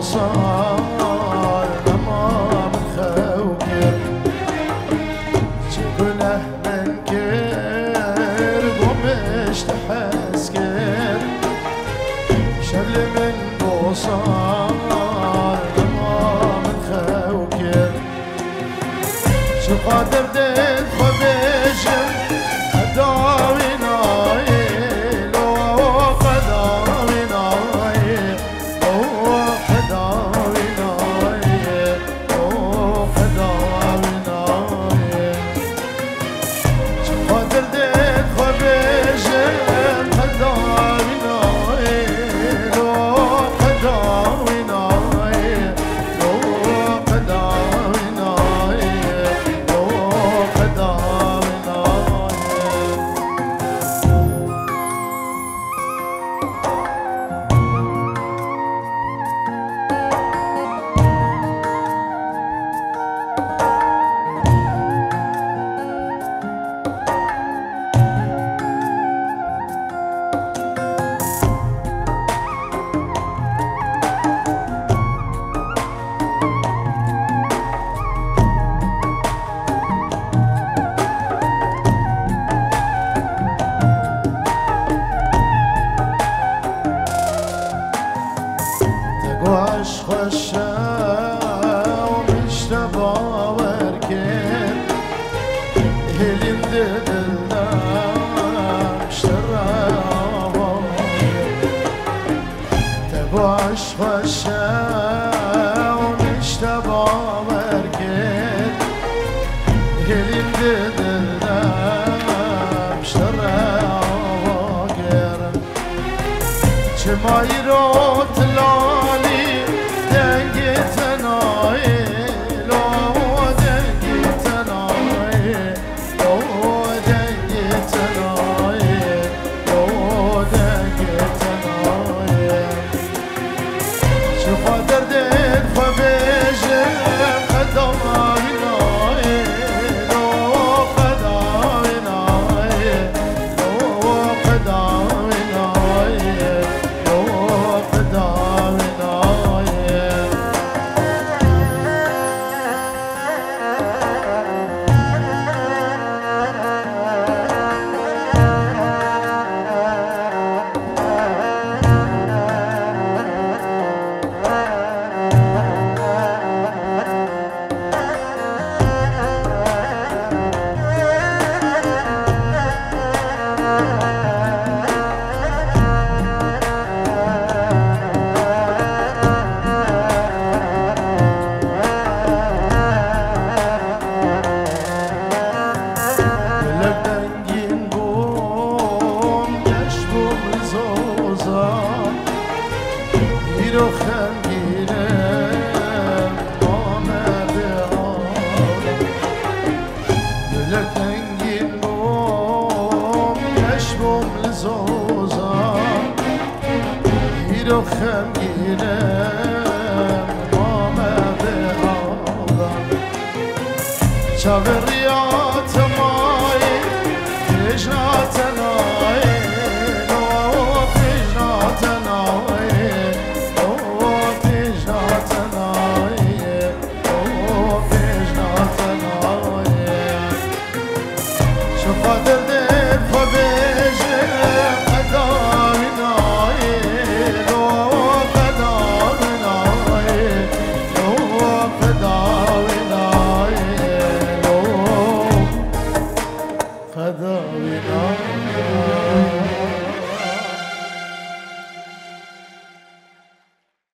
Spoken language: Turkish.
صار دمار خوفك شكله منكر ومش تحسكر شبل من بوصار دمار خوفك شو قادر دل Baş başa Onuşta bağlar git Gelindi dildim Şara ağır Çımayır o خم گیرم آمده آلا چاوریان